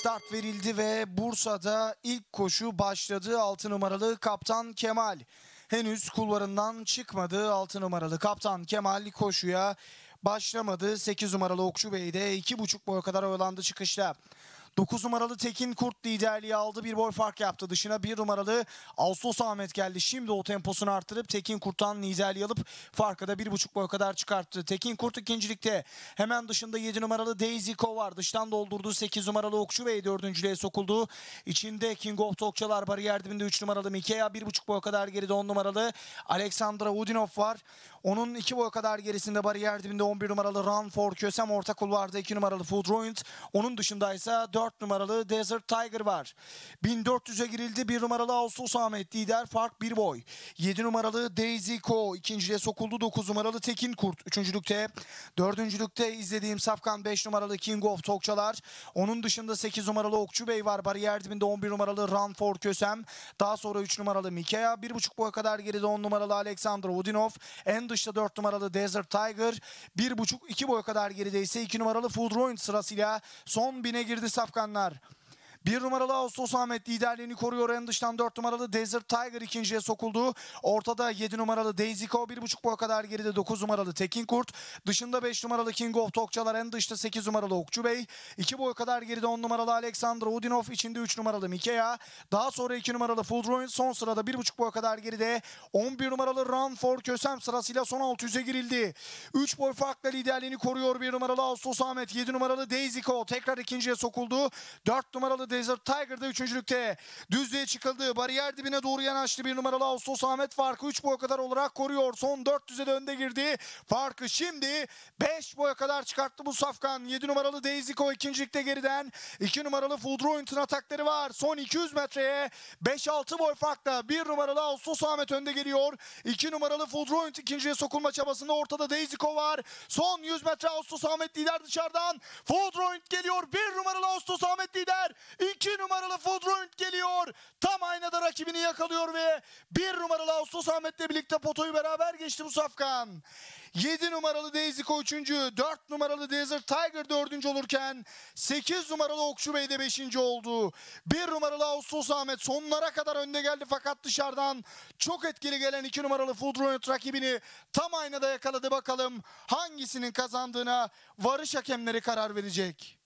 Start verildi ve Bursa'da ilk koşu başladı. 6 numaralı Kaptan Kemal. Henüz kulvarından çıkmadı 6 numaralı Kaptan Kemal koşuya başlamadı. 8 numaralı Okçu Bey de 2,5 boy kadar oyalandı çıkışta. 9 numaralı Tekin Kurt liderliği aldı. Bir boy fark yaptı. Dışına 1 numaralı Ağustos Ahmet geldi. Şimdi o temposunu arttırıp Tekin Kurt'tan liderliği alıp farkı da 1,5 boy kadar çıkarttı. Tekin Kurt ikincilikte. Hemen dışında 7 numaralı Daisy Co var. Dıştan doldurdu. 8 numaralı Okçu Bey dördüncülüğe sokuldu. İçinde King of Tokçalar bariyer dibinde 3 numaralı Mikea. 1,5 boy kadar geride 10 numaralı Alexandra Udinov var. Onun 2 boy kadar gerisinde bariyer dibinde 11 numaralı Run for Kösem. Orta kulvarda 2 numaralı Food Ruined. Onun dışında ise 4 numaralı Desert Tiger var. 1400'e girildi. 1 numaralı Ağustos Ahmet lider. Fark 1 boy. 7 numaralı Daisy Co. ikinciliğe sokuldu. 9 numaralı Tekin Kurt. Üçüncülükte. Dördüncülükte izlediğim Safkan 5 numaralı King of Tokçalar. Onun dışında 8 numaralı Okçu Bey var. Bariyer dibinde 11 numaralı Run for Kösem. Daha sonra 3 numaralı Mikea. 1,5 boy kadar geride 10 numaralı Alexandra Udinov. En dışta 4 numaralı Desert Tiger. 1,5-2 boy kadar geride ise 2 numaralı Food Ruin sırasıyla son bine girdi Safkanlar. Bir numaralı Ağustos Ahmet liderliğini koruyor. En dıştan 4 numaralı Desert Tiger ikinciye sokuldu. Ortada 7 numaralı Daisy Co. 1,5 boy kadar geride 9 numaralı Tekin Kurt. Dışında 5 numaralı King of Tokçalar. En dışta 8 numaralı Okçu Bey. 2 boy kadar geride 10 numaralı Alexandra Udinov. içinde 3 numaralı Mikea. Daha sonra 2 numaralı Full Ruin. Son sırada 1,5 boy kadar geride 11 numaralı Run for Kösem sırasıyla son 600'e girildi. 3 boy farkla liderliğini koruyor 1 numaralı Ağustos Ahmet. 7 numaralı Daisy Co. Tekrar ikinciye sokuldu. 4 numaralı Desert Tiger'da üçüncülükte. Düzlüğe çıkıldı. Bariyer dibine doğru yanaştı. Bir numaralı Ağustos Ahmet farkı 3 boy kadar olarak koruyor. Son 400'e de önde girdi. Farkı şimdi 5 boya kadar çıkarttı bu safkan. 7 numaralı Co ikincilikte geriden. 2 numaralı Food Ruin'ın atakları var. Son 200 metreye 5-6 boy farkla. 1 numaralı Ağustos Ahmet önde geliyor. 2 numaralı Food Ruin ikinciye sokulma çabasında ortada Co var. Son 100 metre Ağustos Ahmet lider dışarıdan. Food Ruin geliyor. 1 numaralı Ağustos Ahmet lider. 2 numaralı Food Ruin geliyor. Tam aynada rakibini yakalıyor ve 1 numaralı Ağustos Ahmet'le birlikte potoyu beraber geçti bu safkan. 7 numaralı Co 3. 4 numaralı Desert Tiger 4. olurken 8 numaralı Okçu Bey de 5. oldu. 1 numaralı Ağustos Ahmet sonlara kadar önde geldi fakat dışarıdan çok etkili gelen 2 numaralı Food Ruin rakibini tam aynada yakaladı bakalım hangisinin kazandığına varış hakemleri karar verecek.